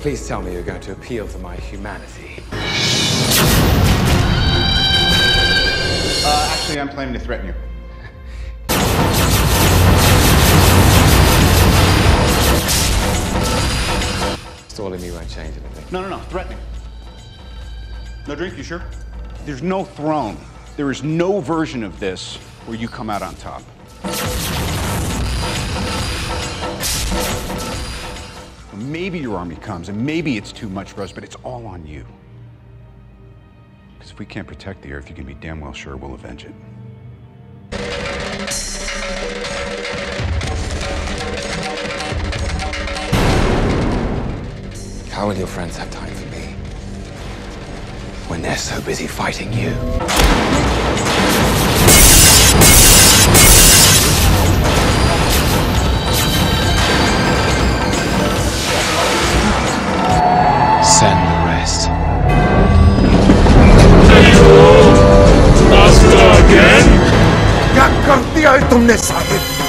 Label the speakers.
Speaker 1: Please tell me you're going to appeal to my humanity.
Speaker 2: I'm planning to threaten you.
Speaker 1: Stalling me won't change anything.
Speaker 2: No, no, no. Threatening. No drink, you sure? There's no throne. There is no version of this where you come out on top. Maybe your army comes, and maybe it's too much for us, but it's all on you. Because if we can't protect the Earth, you can be damn well sure we'll avenge it.
Speaker 1: How will your friends have time for me when they're so busy fighting you?
Speaker 3: तुमने साहिब